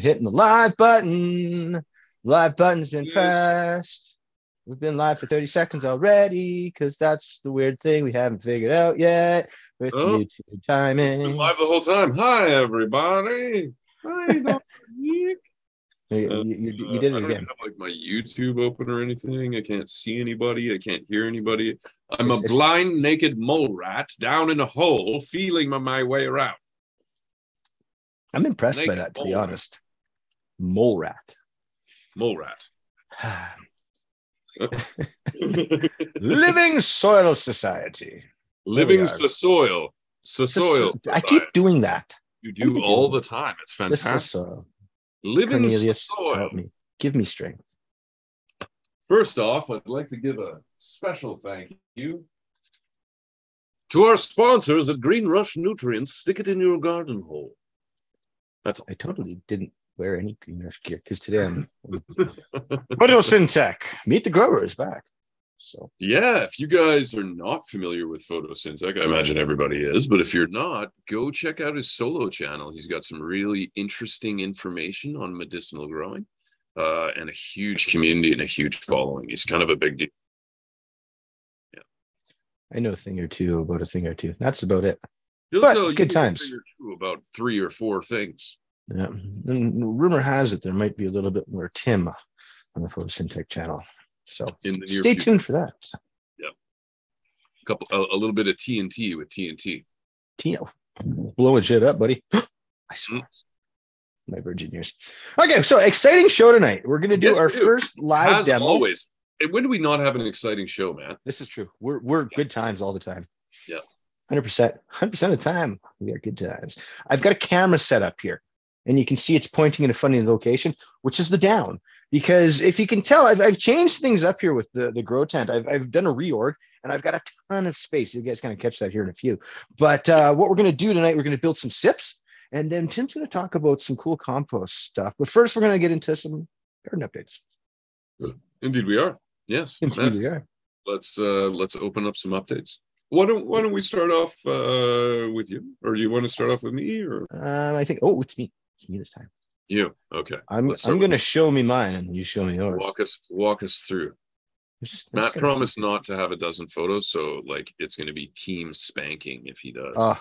hitting the live button. Live button's been Yes. pressed. We've been live for 30 seconds already because that's the weird thing we haven't figured out yet with Oh. YouTube Been timing. live the whole time. Hi, everybody. Hi, Dr. You, Uh, you- you- you Uh, did I it don't again. have like my YouTube open or anything. I can't see anybody. I can't hear anybody. I'm a It's- it's- blind, naked mole rat down in a hole, feeling my, my way around. I'm impressed by that, to be honest. Mole rat. Mole rat. Living Soil Society. Living the soil. So soil. I keep doing that. You do all the time. It's is fantastic. Living Cornelius, soil. help me. Give me strength. First off, I'd like to give a special thank you to our sponsors at Green Rush Nutrients. Stick it in your garden hole. That's I totally didn't wear any green gear because today I'm Photosyntech. Meet the grower is back. So Yeah, if you guys are not familiar with Photosyntech, I imagine everybody is, but if you're not, go check out his solo channel. He's got some really interesting information on medicinal growing uh, and a huge community and a huge following. He's kind of a big deal. Yeah, I know a thing or two about a thing or two. That's about it. But it's good times. two about three or four things. Yeah. And rumor has it there might be a little bit more Tim on the Photosyntech channel. So In the near stay future. tuned for that. Yeah. A couple, a, a little bit of TNT with TNT. Tio, blowing shit up, buddy. I Mm. swear. My virgin years. Okay, so exciting show tonight. We're gonna do Yes, our do. first live As demo. always. When do we not have an exciting show, man? This is true. We're we're good times all the time. Yeah. Hundred percent. Hundred percent of the time, we are good times. I've got a camera set up here, and you can see it's pointing in a funny location, which is the down. Because if you can tell, I've, I've changed things up here with the the grow tent. I've I've done a reorg, and I've got a ton of space. You guys kind of catch that here in a few. But uh, what we're gonna do tonight, we're gonna build some sips, and then Tim's gonna talk about some cool compost stuff. But first, we're gonna get into some garden updates. Indeed, we are. Yes. Indeed, we are. let's uh let's open up some updates why don't why don't we start off uh with you or do you want to start off with me or Um, I think. Oh, it's me. Me this time. you okay I'm I'm gonna show me mine and you show me yours. walk us walk us through just- matt gonna promised not to have a dozen photos so like it's going to be team spanking if he does Oh,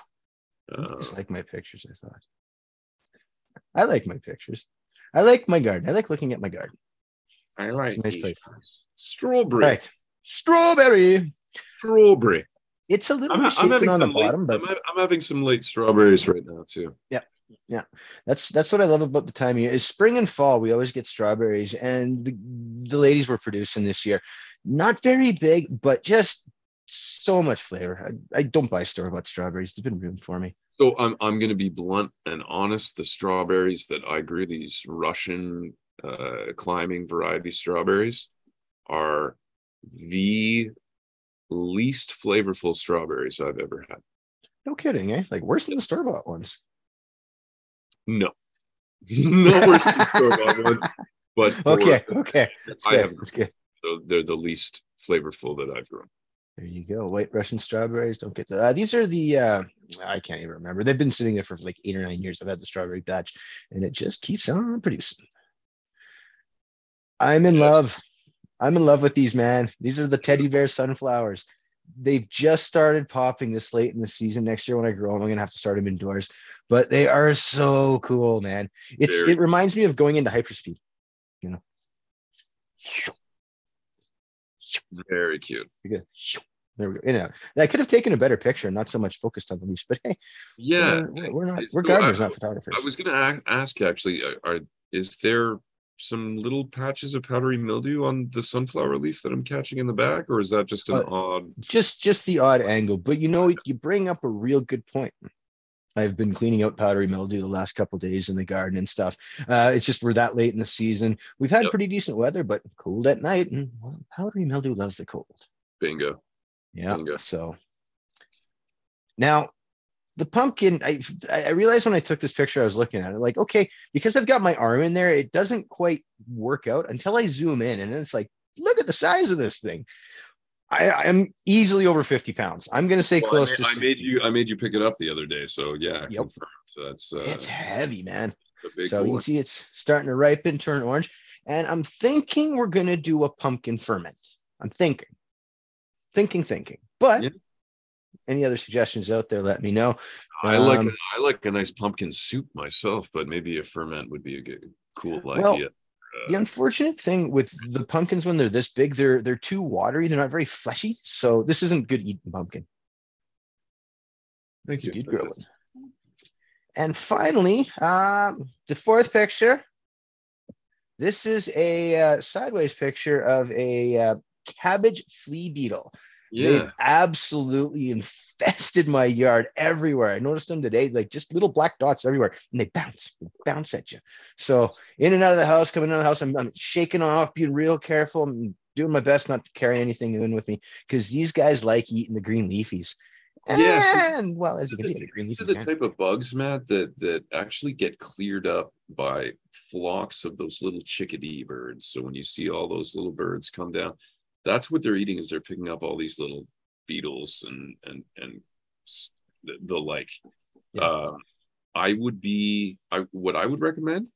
I uh, just like my pictures. I thought. I like my pictures. I like my garden. I like looking at my garden. i like nice place. strawberry Right. Strawberry. strawberry It's a little I'm, I'm having on the some late, bottom, but I'm, I'm having some late strawberries right now too that's that's what I love about the time of year. Is spring and fall. We always get strawberries, and the, the ladies were producing this year. Not very big, but just so much flavor. I, I don't buy store bought strawberries. They've been ruined for me. So I'm I'm going to be blunt and honest. The strawberries that I grew, these Russian uh, climbing variety strawberries, are the least flavorful strawberries I've ever had. No kidding, eh? Like worse than the store bought ones. No, no worse than store-bought ones. But for- Okay, okay. That's I good. have That's good. so they're the least flavorful that I've grown. There you go. White Russian strawberries. Don't get the. Uh, these are the. Uh, I can't even remember. They've been sitting there for like eight or nine years. I've had the strawberry batch, and it just keeps on producing. I'm in love. I'm in love with these, man. These are the teddy bear sunflowers. They've just started popping this late in the season. Next year, when I grow them, I'm gonna have to start them indoors. But they are so cool, man. It's Very it reminds me of going into hyperspeed. You know. Very cute. There we go. You know, I could have taken a better picture and not so much focused on the leaves, but hey, Yeah, we're, we're not we're cool. I- gardeners, not photographers. I was going to ask you actually, uh, are is there some little patches of powdery mildew on the sunflower leaf that I'm catching in the back, or is that just an Uh, odd? just just the odd angle, but you know, you bring up a real good point. I've been cleaning out powdery mildew the last couple days in the garden and stuff. Uh, it's just we're that late in the season. We've had Yep. pretty decent weather, but cold at night, and well, powdery mildew loves the cold. Bingo. Yeah. Bingo. So now the pumpkin, I I realized when I took this picture, I was looking at it like, okay, because I've got my arm in there, it doesn't quite work out until I zoom in, and then it's like, look at the size of this thing. I, I'm easily over 50 pounds. I'm gonna say Well, close I, to made, I made you I made you pick it up the other day, so yeah, Yep. confirmed. So that's uh, it's heavy, man. so you can see it's starting to ripen, turn orange. And I'm thinking we're gonna do a pumpkin ferment. I'm thinking, thinking, thinking. But Yeah. Any other suggestions out there, let me know. I like Um, I like a nice pumpkin soup myself, but maybe a ferment would be a good, cool Well, idea. The unfortunate thing with the pumpkins when they're this big, they're they're too watery. They're not very fleshy. So this isn't good eating pumpkin. Thank It's you. good That's growing. it. And finally, um, the fourth picture. This is a uh, sideways picture of a uh, cabbage flea beetle. Yeah. They've absolutely infested my yard everywhere. I noticed them today, like just little black dots everywhere, and they bounce, bounce at you. So in and out of the house, coming out of the house, I'm, I'm shaking off, being real careful. I'm doing my best not to carry anything in with me because these guys like eating the green leafies. Yeah, so- And well, as you can see, the green These are leafies. the type of bugs, Matt, that that actually get cleared up by flocks of those little chickadee birds. So when you see all those little birds come down, that's what they're eating. Is they're picking up all these little beetles and and and the, the like. Yeah. Um, I would be. I what I would recommend.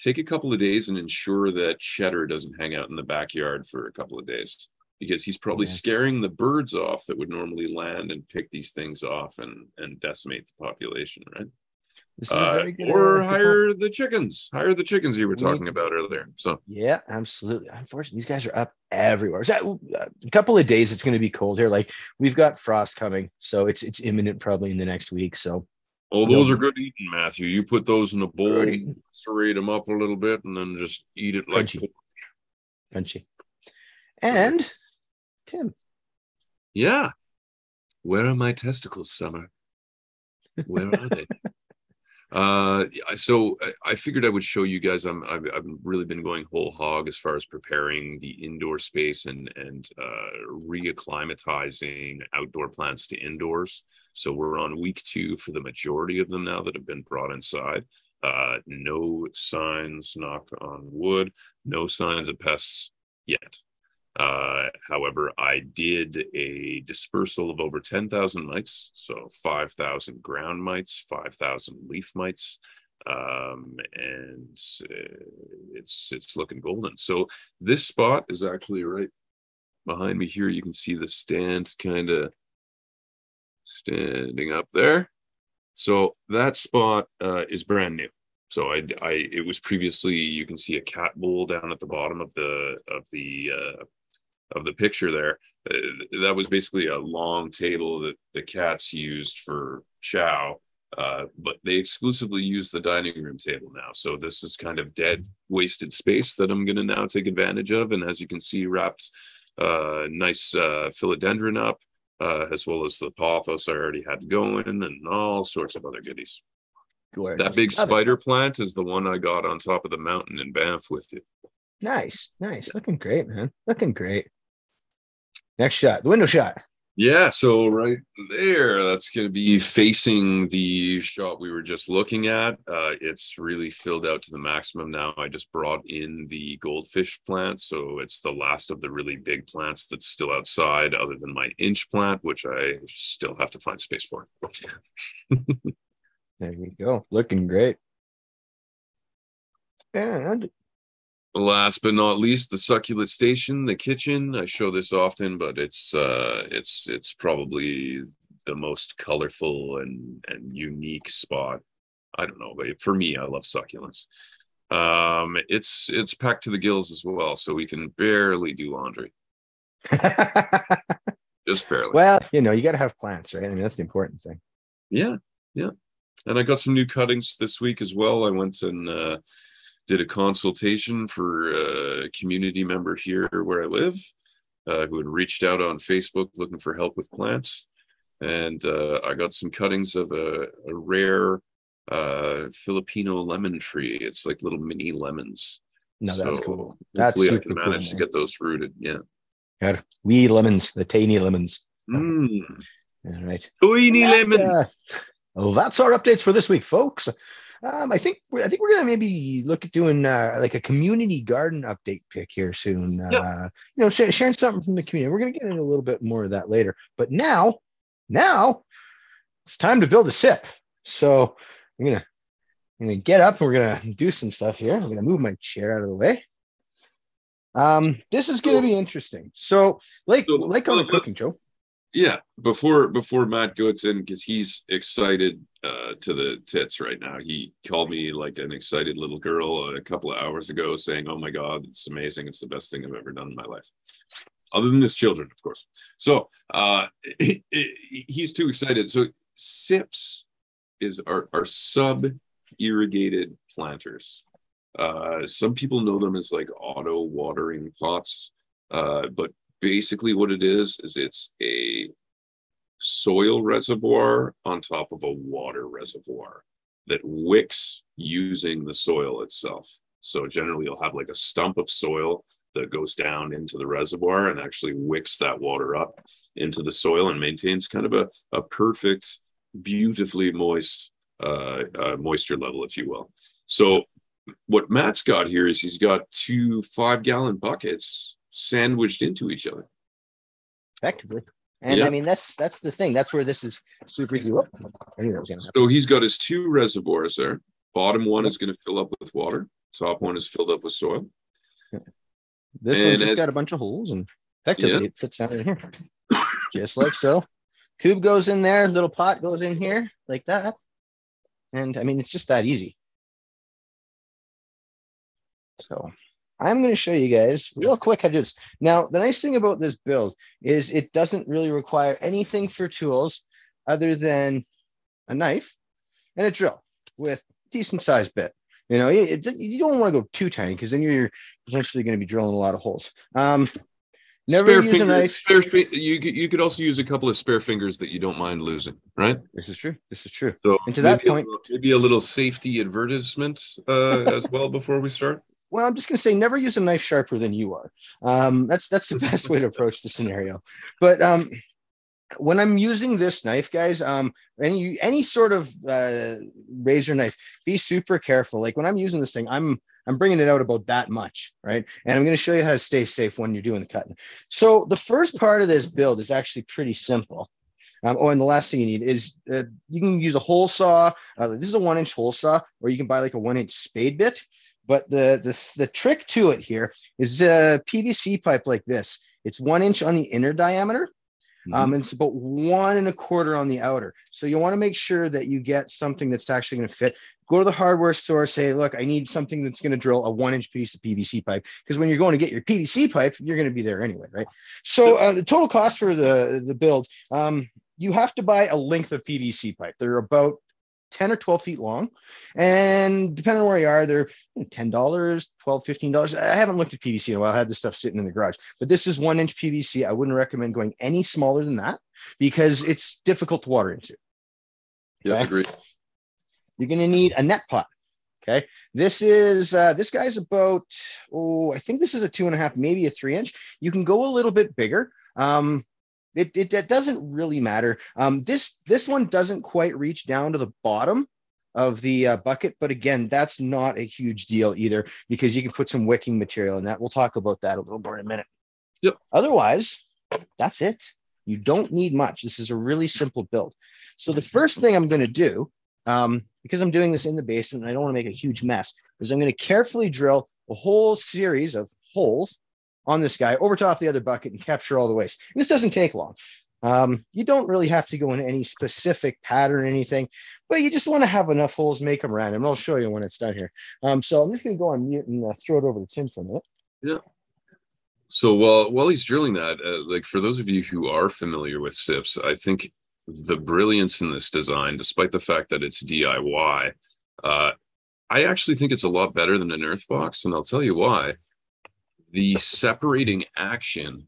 Take a couple of days and ensure that Cheddar doesn't hang out in the backyard for a couple of days because he's probably Yeah. scaring the birds off that would normally land and pick these things off and and decimate the population, right? This is a Uh, or hire the chickens, hire the chickens you were talking about earlier. So Yeah, absolutely. Unfortunately, these guys are up everywhere. Uh, a couple of days, it's going to be cold here. Like we've got frost coming, so it's it's imminent probably in the next week. So oh, those are good eating, Matthew. You put those in a bowl, serrate them up a little bit, and then just eat it like Crunchy. pork. punchy. And Tim, yeah. Where are my testicles, Summer? Where are they? Uh, so I- figured I would show you guys. I'm I've, I've really been going whole hog as far as preparing the indoor space and and uh, reacclimatizing outdoor plants to indoors. So we're on week two for the majority of them now that have been brought inside. Uh, no signs, knock on wood, no signs of pests yet. Uh, however, I did a dispersal of over 10,000 mites, so 5,000 ground mites, 5,000 leaf mites, um, and uh, it's it's looking golden. So this spot is actually right behind me here. You can see the stand kind of standing up there. So that spot uh, is brand new. So I, I, it was previously. You can see a cat bowl down at the bottom of the of the uh, of the picture there. Uh, that was basically a long table that the cats used for chow, uh, but they exclusively use the dining room table now. So this is kind of dead, wasted space that I'm going to now take advantage of. And as you can see, wrapped uh, nice uh, philodendron up, uh, as well as the pothos I already had going, and all sorts of other goodies. gorgeous. That big spider plant is the one I got on top of the mountain in Banff with you. Nice, nice. Looking great, man. Looking great. Next shot, the window shot. Yeah, so right there, that's going to be facing the shot we were just looking at. Uh, it's really filled out to the maximum now. I just brought in the goldfish plant, so it's the last of the really big plants that's still outside, other than my inch plant, which I still have to find space for. There we go. Looking great. And Last but not least, the succulent station, the kitchen. I show this often, but it's uh, it's it's probably the most colorful and and unique spot. I don't know, but for me, I love succulents. Um, it's it's packed to the gills as well, so we can barely do laundry, just barely. well, you know, you got to have plants, right? I mean, that's the important thing. Yeah, yeah. And I got some new cuttings this week as well. I went and uh, did a consultation for a community member here where I live, uh, who had reached out on Facebook looking for help with plants. And uh, I got some cuttings of a, a rare uh, Filipino lemon tree. It's like little mini lemons. No, that's So cool. That's Hopefully, I super can cool. manage to get those rooted. Yeah. Got wee lemons, the tiny lemons. Mm. All right. Tiny lemons. well, that's our updates for this week, folks. Um, I think we're, I think we're gonna maybe look at doing uh, like a community garden update pick here soon. Uh, Yeah. You know, sh- sharing something from the community. We're gonna get into a little bit more of that later. But now, now it's time to build a sip. So I'm gonna I'm gonna get up and we're gonna do some stuff here. I'm gonna move my chair out of the way. Um, this is gonna be interesting. So, like, So, like on the cooking show. Yeah, before before Matt goes in because he's excited uh, to the tits right now. He called me like an excited little girl a couple of hours ago, saying, "Oh my God, it's amazing! It's the best thing I've ever done in my life." Other than his children, of course. So uh, he's too excited. So sips is our are sub irrigated planters. Uh, some people know them as like auto watering pots, uh, but basically what it is is it's a soil reservoir on top of a water reservoir that wicks using the soil itself. So generally you'll have like a stump of soil that goes down into the reservoir and actually wicks that water up into the soil and maintains kind of a, a perfect, beautifully moist uh, uh, moisture level, if you will. So what Matt's got here is he's got two five gallon buckets sandwiched into each other. effectively. And Yeah. I mean, that's that's the thing. That's where this is super easy. Whoop. I knew that was gonna happen. So he's got his two reservoirs there. Bottom one is going to fill up with water. Top one is filled up with soil. This And one's just as- got a bunch of holes, and effectively Yeah. it fits down in here, just like so. Cube goes in there, little pot goes in here, like that. And I mean, it's just that easy. So I'm going to show you guys real quick how to do this. Now, the nice thing about this build is it doesn't really require anything for tools other than a knife and a drill with decent sized bit. You know, you, you don't want to go too tiny because then you're potentially going to be drilling a lot of holes. Um, never spare use finger, a knife. Spare you could- you could also use a couple of spare fingers that you don't mind losing, right? This is true. This is true. So And to that maybe a point- maybe a little safety advertisement uh, as well before we start. Well, I'm just going to say never use a knife sharper than you are. Um, that's that's the best way to approach the scenario. But um, when I'm using this knife, guys, um, any any sort of uh, razor knife, be super careful. Like when I'm using this thing, I'm I'm bringing it out about that much, right? And I'm going to show you how to stay safe when you're doing the cutting. So the first part of this build is actually pretty simple. Um, oh, and the last thing you need is uh, you can use a hole saw. Uh, this is a one inch hole saw, or you can buy like a one inch spade bit. But the, the the trick to it here is a PVC pipe like this. It's one inch on the inner diameter, um, and it's about one and a quarter on the outer. So you want to make sure that you get something that's actually going to fit. Go to the hardware store, say, look, I need something that's going to drill a one inch piece of PVC pipe. Because when you're going to get your PVC pipe, you're going to be there anyway, right? So uh, the total cost for the, the build, um, you have to buy a length of PVC pipe. They're about 10 or 12 feet long. And depending on where you are, they're $10, $12, $15. I haven't looked at PVC in a while. I had this stuff sitting in the garage, but this is one inch PVC. I wouldn't recommend going any smaller than that because it's difficult to water into. Yeah, Okay. agreed. You're going to need a net pot. Okay. This is, uh, this guy's about, oh, I think this is a two and a half, maybe a three inch. You can go a little bit bigger. Um, it, it, it doesn't really matter. Um, this, this one doesn't quite reach down to the bottom of the uh, bucket, but again, that's not a huge deal either because you can put some wicking material in that. We'll talk about that a little more in a minute. Yep. Otherwise, that's it. You don't need much. This is a really simple build. So the first thing I'm going to do, um, because I'm doing this in the basement and I don't want to make a huge mess, is I'm going to carefully drill a whole series of holes on this guy over top the other bucket and capture all the waste. And this doesn't take long. Um, you don't really have to go in any specific pattern or anything, but you just want to have enough holes, make them random. And I'll show you when it's done here. Um, so I'm just going to go on mute and uh, throw it over to Tim for a minute. Yeah. So while while he's drilling that, uh, like for those of you who are familiar with SIPs, I think the brilliance in this design, despite the fact that it's DIY, uh, I actually think it's a lot better than an EarthBox, and I'll tell you why. The separating action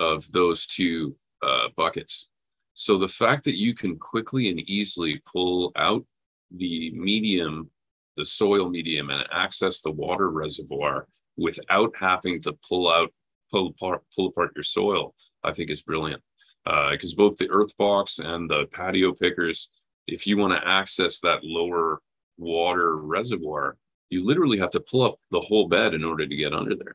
of those two uh, buckets. So the fact that you can quickly and easily pull out the medium, the soil medium, and access the water reservoir without having to pull out pull apart pull apart your soil i think is brilliant because uh, both the EarthBox and the patio pickers if you want to access that lower water reservoir you literally have to pull up the whole bed in order to get under there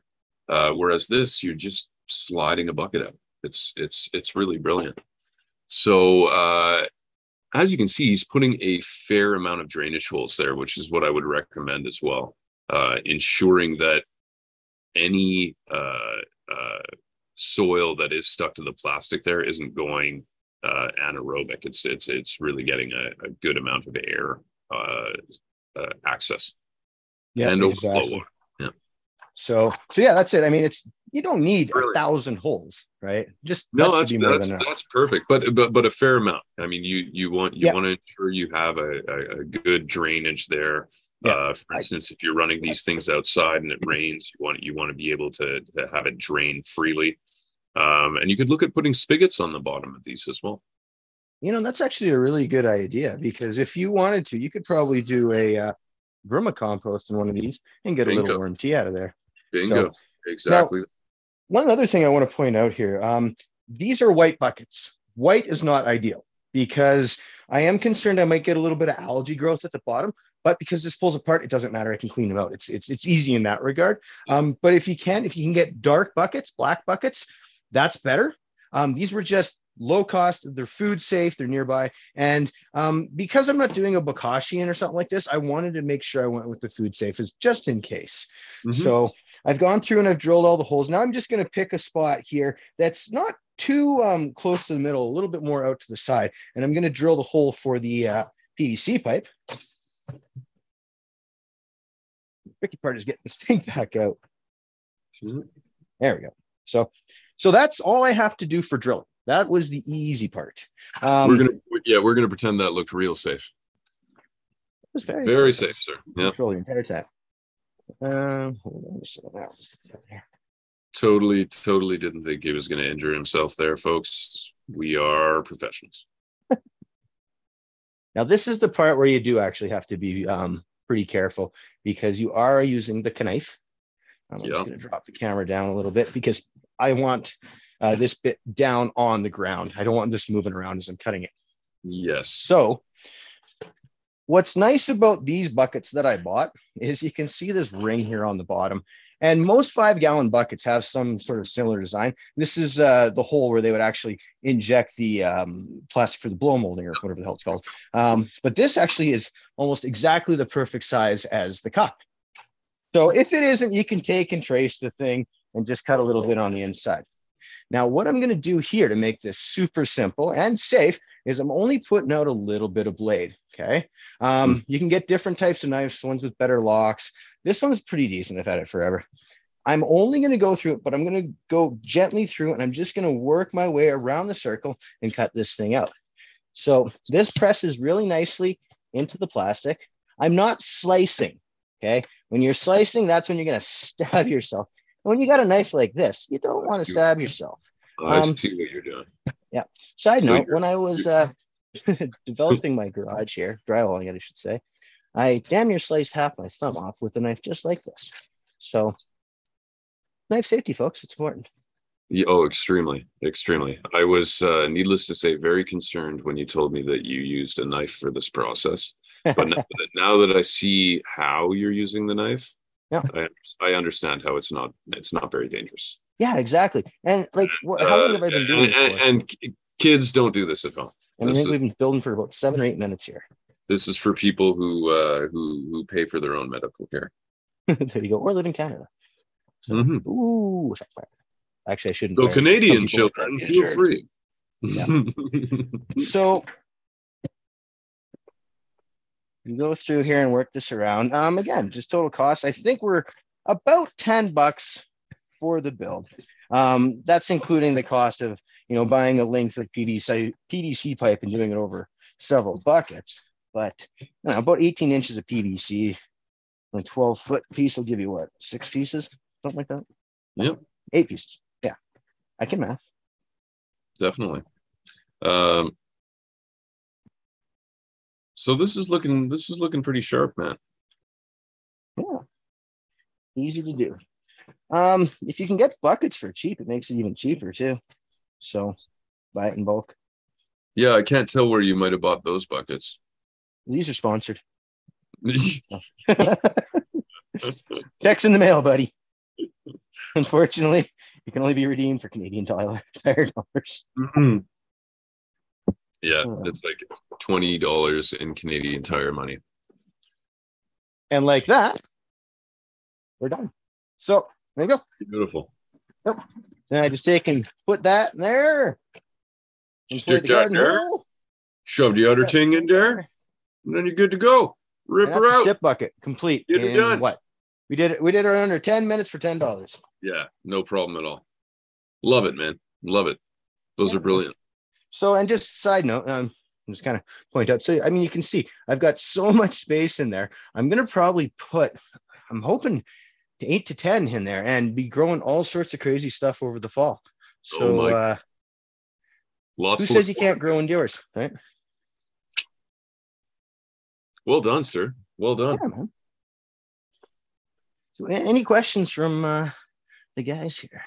uh, whereas this you're just sliding a bucket out it's it's it's really brilliant so uh, as you can see, he's putting a fair amount of drainage holes there, which is what I would recommend as well, uh, ensuring that any uh, uh, soil that is stuck to the plastic there isn't going uh, anaerobic. It's it's it's really getting a, a good amount of air uh, uh, access Yeah, and overflow water. So, so yeah, that's it. I mean, it's you don't need Really? a thousand holes, right? Just No, that that's be more that's, that's perfect, but but but a fair amount. I mean, you you want you Yeah. want to ensure you have a, a, a good drainage there. Yeah. Uh, for I- instance, if you're running these things outside and it rains, you want you want to be able to, to have it drain freely. Um, and you could look at putting spigots on the bottom of these as well. You know, that's actually a really good idea because if you wanted to, you could probably do a uh, vermicompost in one of these and get a little worm tea out of there. Bingo, exactly. One other thing I want to point out here um, these are white buckets. White is not ideal because I am concerned I might get a little bit of algae growth at the bottom. But because this pulls apart, it doesn't matter. I can clean them out. It's it's it's easy in that regard. Um, but if you can, if you can get dark buckets, black buckets, that's better. Um, these were just low cost. They're food safe. They're nearby. And um, because I'm not doing a bokashi or something like this, I wanted to make sure I went with the food safe as just in case. Mhm. So I've gone through and I've drilled all the holes. Now I'm just going to pick a spot here that's not too um, close to the middle, a little bit more out to the side. And I'm going to drill the hole for the uh, PVC pipe. Tricky part is getting this thing back out. There we go. So, so that's all I have to do for drilling. That was the easy part. Um, we're gonna yeah, we're gonna pretend that looked real safe. it was very, Very simple. safe, sir. Yeah, Control the entire time. Um, hold on a second. Now, just get down here. totally, totally didn't think he was gonna injure himself there, folks. We are professionals. Now, this is the part where you do actually have to be um, pretty careful because you are using the knife. I'm Yeah. just going to drop the camera down a little bit because I want uh, this bit down on the ground. I don't want this moving around as I'm cutting it. Yes. So, what's nice about these buckets that I bought is you can see this ring here on the bottom. And most five gallon buckets have some sort of similar design. This is uh, the hole where they would actually inject the um, plastic for the blow molding or whatever the hell it's called. Um, but this actually is almost exactly the perfect size as the cup. So if it isn't, you can take and trace the thing and just cut a little bit on the inside. Now, what I'm going to do here to make this super simple and safe is I'm only putting out a little bit of blade. Okay. Um, you can get different types of knives, ones with better locks. This one's pretty decent. I've had it forever. I'm only going to go through it, but I'm going to go gently through and I'm just going to work my way around the circle and cut this thing out. So this presses really nicely into the plastic. I'm not slicing. Okay. When you're slicing, that's when you're going to stab yourself. When you got a knife like this, you don't want to stab yourself. I Um, see what you're doing. Yeah. Side note, when I was uh, developing my garage here, drywalling it, I should say, I damn near sliced half my thumb off with a knife just like this. So, knife safety, folks, it's important. Yeah, oh, extremely, extremely. I was, uh, needless to say, very concerned when you told me that you used a knife for this process. But now that, now that I see how you're using the knife, Yeah. I, I understand how it's not it's not very dangerous. yeah, exactly. And like, what, how long have I been doing this Uh, and, for? and kids don't do this at home. I mean, I think is- we've been building for about seven or eight minutes here. This is for people who uh, who who pay for their own medical care. there you go. Or live in Canada. So, Mhm. Ooh. Actually, I shouldn't. So Canadian children, feel insured. free. So you go through here and work this around. Um, again, just total cost. I think we're about 10 bucks for the build. Um, that's including the cost of you know buying a length of PVC PVC pipe and doing it over several buckets. But you know, about 18 inches of PVC, a 12 foot piece will give you what six pieces, something like that. Yep. Eight pieces. Yeah, I can math. Definitely. Um, so this is looking this is looking pretty sharp, man. Yeah. Easy to do. Um, if you can get buckets for cheap, it makes it even cheaper too. So buy it in bulk. Yeah, I can't tell where you might have bought those buckets. These are sponsored. Checks in the mail, buddy. Unfortunately, you can only be redeemed for Canadian tire tire dollars. Mhm. Yeah, Oh. it's like twenty dollars in Canadian Tire money. And like that, we're done. So there you go. Beautiful. Yep. Then I just take and put that in there. and Stick that there. hole. Shove the other thing in there, and then you're good to go. Rip And her out. sip bucket complete. Get it done. What? We did it. We did it under 10 minutes for $10. Yeah, no problem at all. Love it, man. Love it. Those Yeah. are brilliant. So, and just side note, um, I'm just kind of point out. So, I mean, you can see I've got so much space in there. I'm going to probably put, I'm hoping to eight to 10 in there and be growing all sorts of crazy stuff over the fall. So, my- uh, Lots who says you can't grow indoors? Right? Well done, sir. Well done. Yeah. So, any questions from uh, the guys here?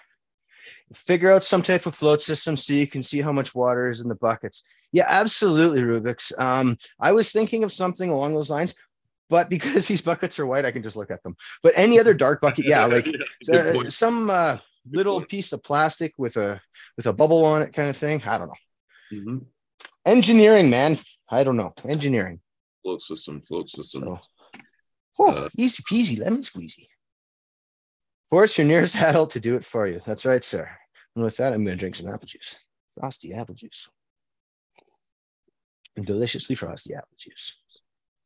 Figure out some type of float system so you can see how much water is in the buckets. Yeah, absolutely, Rubik's. Um, I was thinking of something along those lines, but because these buckets are white, I can just look at them. But any other dark bucket, yeah, like uh, some uh, little point. piece of plastic with a with a bubble on it, kind of thing. I don't know. Mhm. Engineering, man. I don't know. Engineering. Float system, float system. So, oh, Uh, easy peasy, lemon squeezy. Force your nearest adult to do it for you. That's right, sir. And with that, I'm going to drink some apple juice, frosty apple juice, and deliciously frosty apple juice.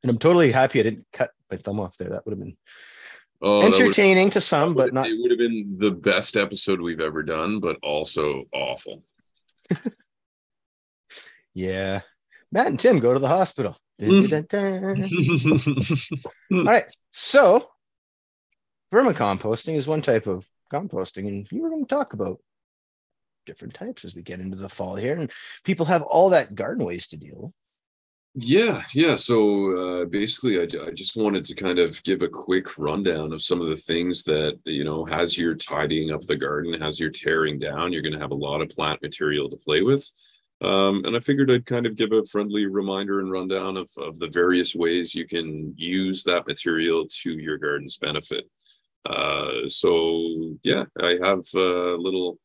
And I'm totally happy I didn't cut my thumb off there. That would have been Oh, entertaining to some, but not. It would have been the best episode we've ever done, but also awful. Yeah. Matt and Tim go to the hospital. All right. So, vermicomposting is one type of composting, and you were going to talk about different types as we get into the fall here, and people have all that garden waste to deal. Yeah, yeah. So uh, basically, I, I just wanted to kind of give a quick rundown of some of the things that, you know, as you're tidying up the garden, as you're tearing down, you're going to have a lot of plant material to play with. Um, and I figured I'd kind of give a friendly reminder and rundown of, of the various ways you can use that material to your garden's benefit. Uh, so yeah, I have a little,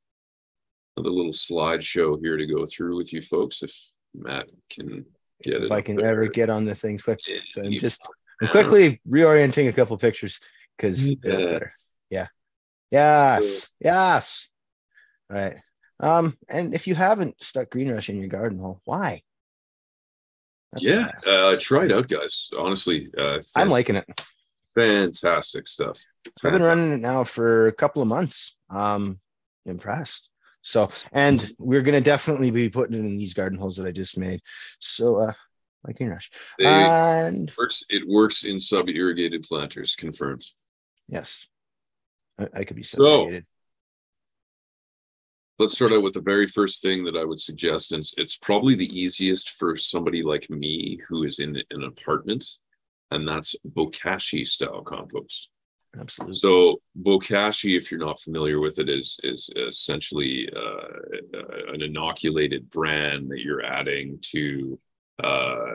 another little slideshow here to go through with you folks. If Matt can get it if I can there. ever get on the things quick. So I'm just I'm quickly reorienting a couple pictures because Yes. Yes, yes. All right. Um, and if you haven't stuck green rush in your garden hole, why? That's Yeah, uh, try it out, guys. Honestly, uh, I'm liking it. fantastic stuff. I've been running it now for a couple of months. Um, impressed. So, and we're gonna definitely be putting it in these garden holes that I just made. So, uh, like green rush. They- And works. It works in sub irrigated planters. Confirmed. yes, I, I could be sub irrigated. So- Let's start out with the very first thing that I would suggest, and it's, it's probably the easiest for somebody like me who is in an apartment, and that's bokashi style compost. Absolutely. So bokashi, if you're not familiar with it, is is essentially uh, uh, an inoculated bran that you're adding to uh,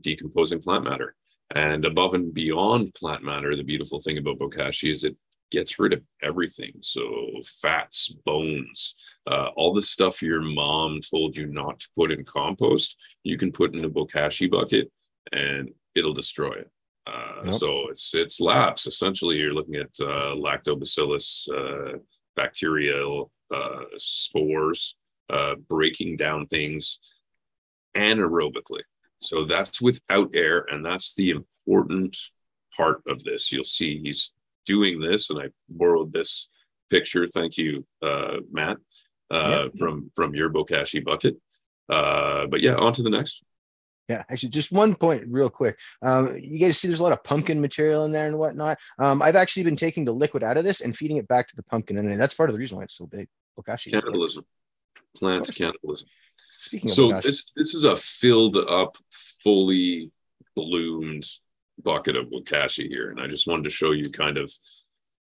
decomposing plant matter. And above and beyond plant matter, the beautiful thing about bokashi is it gets rid of everything. So fats, bones, uh, all the stuff your mom told you not to put in compost, you can put in a bokashi bucket, and it'll destroy it. Uh, Yep. So it's it's labs. Essentially, you're looking at uh, lactobacillus uh, bacterial uh, spores uh, breaking down things anaerobically. So that's without air, and that's the important part of this. You'll see he's doing this, and I borrowed this picture. Thank you, uh, Matt, uh, Yep. from from your bokashi bucket. Uh, but yeah, on to the next. Yeah, actually, just one point real quick. Um, you guys see there's a lot of pumpkin material in there and whatnot. Um, I've actually been taking the liquid out of this and feeding it back to the pumpkin, and that's part of the reason why it's so big. Bokashi. Cannibalism, Plants cannibalism. Speaking of so this this is a filled up, fully bloomed bucket of bokashi here, and I just wanted to show you kind of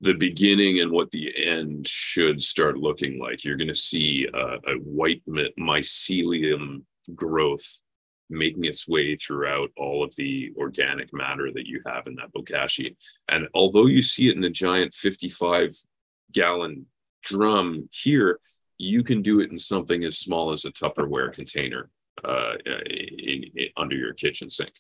the beginning and what the end should start looking like. You're going to see uh, a white my- mycelium growth making its way throughout all of the organic matter that you have in that bokashi. And although you see it in a giant 55 gallon drum here, you can do it in something as small as a Tupperware container uh, in, in, under your kitchen sink.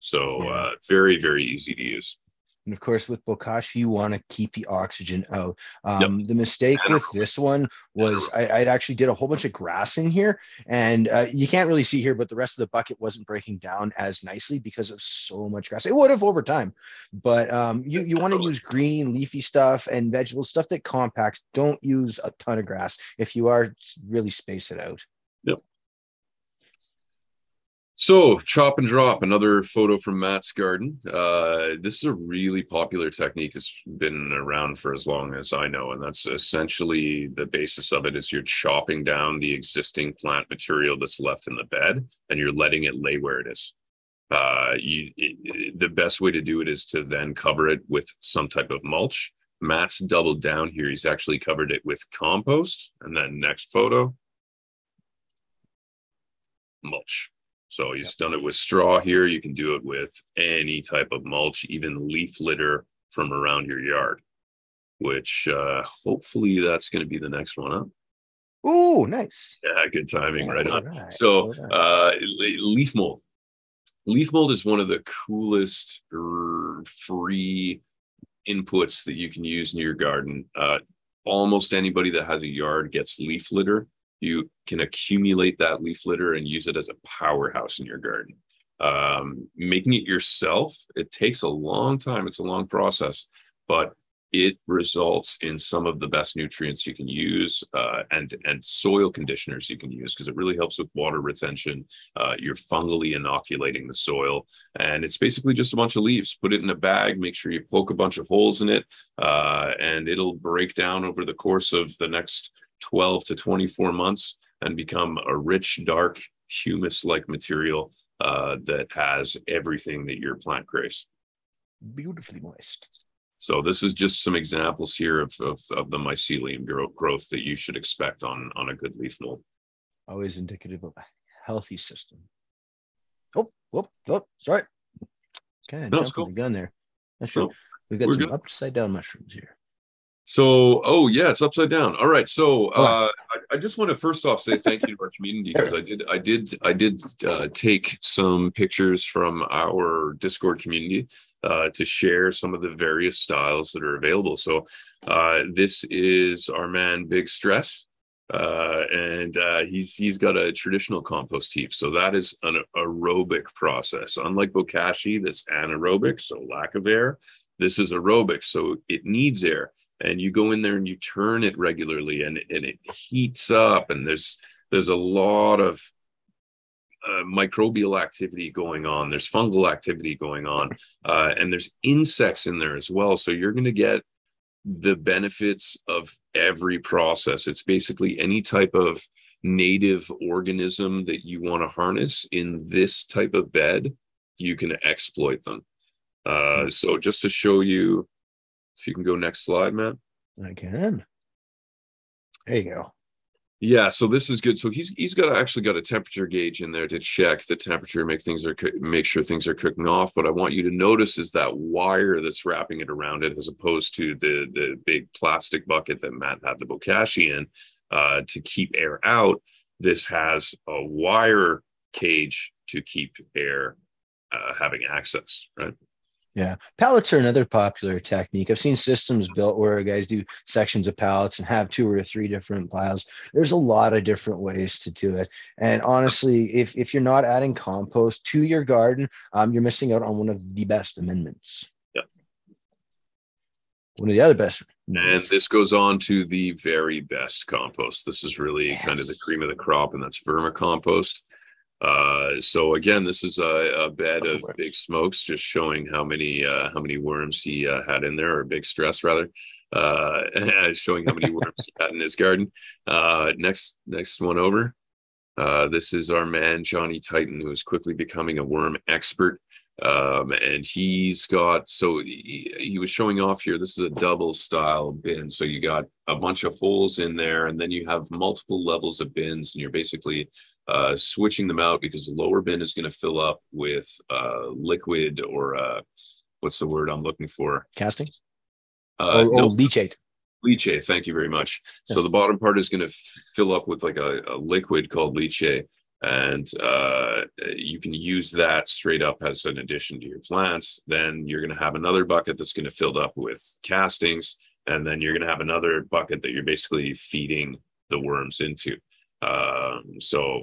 So uh, very very easy to use. And of course, with Bokashi, you want to keep the oxygen out. Yep. Um, The mistake with this one was I, I actually did a whole bunch of grass in here, and uh, you can't really see here, but the rest of the bucket wasn't breaking down as nicely because of so much grass. It would have over time, but um, you you want to use green, leafy stuff and vegetable stuff that compacts. Don't use a ton of grass. If you are, really space it out. So chop and drop, another photo from Matt's garden. Uh, this is a really popular technique that's been around for as long as I know, and that's essentially the basis of it is you're chopping down the existing plant material that's left in the bed, and you're letting it lay where it is. Uh, you it, the best way to do it is to then cover it with some type of mulch. Matt's doubled down here. He's actually covered it with compost, and then next photo, mulch. So he's done it with straw here. You can do it with any type of mulch, even leaf litter from around your yard, which uh, hopefully that's going to be the next one up. Ooh, nice. Yeah, good timing, right on. Right, So, uh, leaf mold. Leaf mold is one of the coolest er, free inputs that you can use in your garden. Uh, almost anybody that has a yard gets leaf litter. You can accumulate that leaf litter and use it as a powerhouse in your garden. Um, making it yourself, it takes a long time. It's a long process, but it results in some of the best nutrients you can use uh, and and soil conditioners you can use because it really helps with water retention. Uh, you're fungally inoculating the soil, and it's basically just a bunch of leaves. Put it in a bag. Make sure you poke a bunch of holes in it, uh, and it'll break down over the course of the next 12 to 24 months and become a rich, dark, humus-like material uh, that has everything that your plant craves. Beautifully moist. So this is just some examples here of, of, of the mycelium grow, growth that you should expect on, on a good leaf mold. Always indicative of a healthy system. Oh, whoop, whoop, sorry. Kind of No, jumping the gun there. That's true. We've got we're some good. upside down mushrooms here. So, oh yeah, it's upside down. All right. So, uh, I, I just want to first off say thank you to our community because I did, I did, I did uh, take some pictures from our Discord community uh, to share some of the various styles that are available. So, uh, this is our man Big Stress, uh, and uh, he's he's got a traditional compost heap. So that is an aerobic process. Unlike bokashi, that's anaerobic, so lack of air. This is aerobic, so it needs air and you go in there and you turn it regularly and, and it heats up and there's there's a lot of uh, microbial activity going on. There's fungal activity going on uh, and there's insects in there as well. So you're going to get the benefits of every process. It's basically any type of native organism that you want to harness in this type of bed you can exploit them. Uh, so just to show you if you can go next slide, Matt. I can. There you go. Yeah, so this is good. So he's he's got actually got a temperature gauge in there to check the temperature, make things are make sure things are cooking off. But I want you to notice is that wire that's wrapping it around it, as opposed to the the big plastic bucket that Matt had the bokashi in uh, to keep air out. This has a wire cage to keep air uh, having access, right? Yeah. Pallets are another popular technique. I've seen systems built where guys do sections of pallets and have two or three different piles. There's a lot of different ways to do it. And honestly, if, if you're not adding compost to your garden, um, you're missing out on one of the best amendments. Yep. One of the other best. And this goes on to the very best compost. This is really kind of the cream of the crop, and that's vermicompost. Uh, so again, this is a, a bed of worms. big smokes, just showing how many uh, how many worms he uh, had in there, or big stress rather, uh, showing how many worms he had in his garden. Uh, next next one over. Uh, this is our man Johnny Titan, who is quickly becoming a worm expert. Um, and he's got so he, he was showing off here. This is a double style bin, so you got a bunch of holes in there, and then you have multiple levels of bins, and you're basically uh, switching them out because the lower bin is going to fill up with uh, liquid or uh, what's the word I'm looking for? Casting? Uh, oh, no, oh, leachate. leachate. Thank you very much. So the bottom part is going to fill up with like a, a liquid called leachate, and uh, you can use that straight up as an addition to your plants. Then you're going to have another bucket that's going to fill up with castings, and then you're going to have another bucket that you're basically feeding the worms into. Um, so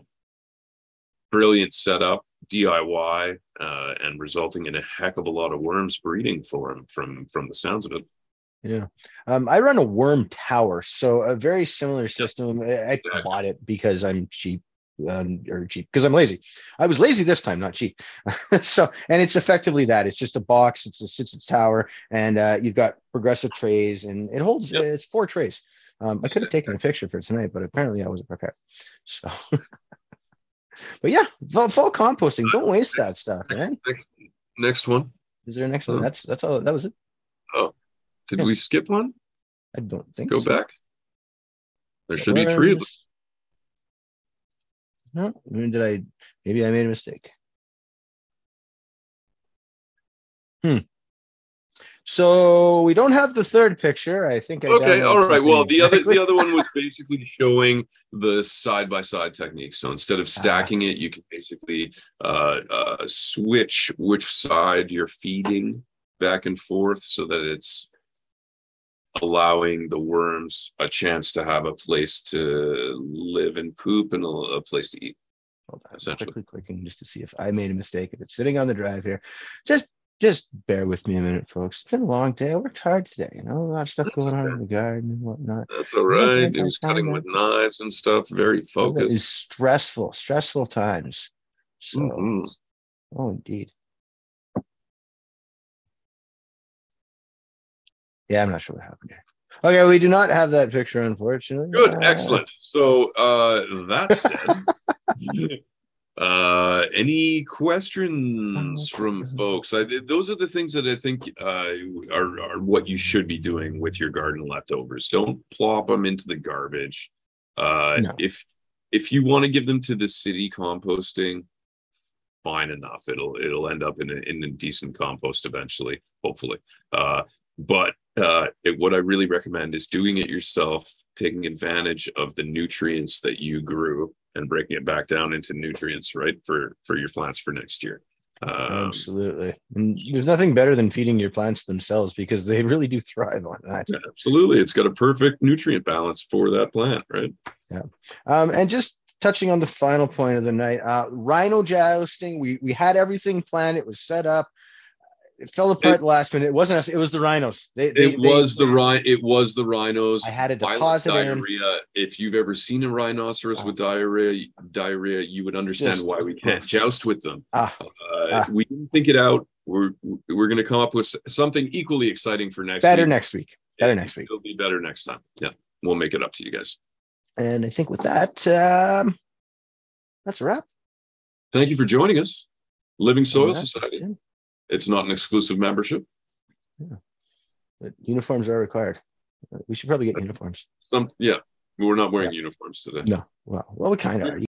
brilliant setup, DIY, uh, and resulting in a heck of a lot of worms breeding for him from from the sounds of it. Yeah. Um, I run a worm tower, so a very similar system. I, I bought it because I'm cheap um, or cheap because I'm lazy. I was lazy this time, not cheap. so, and it's effectively that. It's just a box. It's a sits its tower, and uh, you've got progressive trays, and it holds. Yep. It's four trays. Um, I could have taken a picture for tonight, but apparently I wasn't prepared. So, but yeah, fall, composting. Don't waste that stuff, man. Next, next one. Is there a next one? That's that's all. That was it. Oh, did yeah. we skip one? I don't think. Go so. back. There should be three of them. No, did I? Maybe I made a mistake. Hmm. So we don't have the third picture. I think. I okay. All right. Well, the other the other one was basically showing the side by side technique. So instead of stacking it, you can basically uh, uh, switch which side you're feeding back and forth, so that it's allowing the worms a chance to have a place to live and poop and a, a place to eat. Hold on, essentially. quickly clicking just to see if I made a mistake. If it's sitting on the drive here, just just bear with me a minute, folks. It's been a long day. I worked hard today. You know, a lot of stuff That's going okay. on in the garden and whatnot. That's all right. He was cutting with knives and stuff. Very focused. It's stressful, stressful times. So, mm-hmm. oh, indeed. Yeah, I'm not sure what happened here. Okay, we do not have that picture, unfortunately. Good, uh, excellent. So uh, that said, uh, any questions from folks? I, those are the things that I think uh, are, are what you should be doing with your garden leftovers. Don't plop them into the garbage. Uh, no. If if you want to give them to the city composting, fine enough. It'll it'll end up in a, in a decent compost eventually, hopefully. Uh, but uh, it, what I really recommend is doing it yourself, taking advantage of the nutrients that you grew and breaking it back down into nutrients, right, for for your plants for next year. Um, Absolutely. And there's nothing better than feeding your plants themselves because they really do thrive on that. Absolutely. It's got a perfect nutrient balance for that plant, right? Yeah. Um, and just touching on the final point of the night, uh, rhino jousting, we, we had everything planned. It was set up it fell apart it, last minute. It wasn't us. It was the rhinos. They, they, it was they, the rhino. It was the rhinos. I had a deposit diarrhea. In. If you've ever seen a rhinoceros oh. with diarrhea, diarrhea, you would understand Just, why we can't joust with them. Ah, uh, ah. We didn't think it out. We're we're going to come up with something equally exciting for next. Better week. next week. Better next week. It'll be better next time. Yeah, we'll make it up to you guys. And I think with that, um, that's a wrap. Thank you for joining us. Living Soil Society. It's not an exclusive membership. Yeah. But uniforms are required. We should probably get uniforms. Some, yeah. We're not wearing yeah. uniforms today. No. Well, well, we kind of are.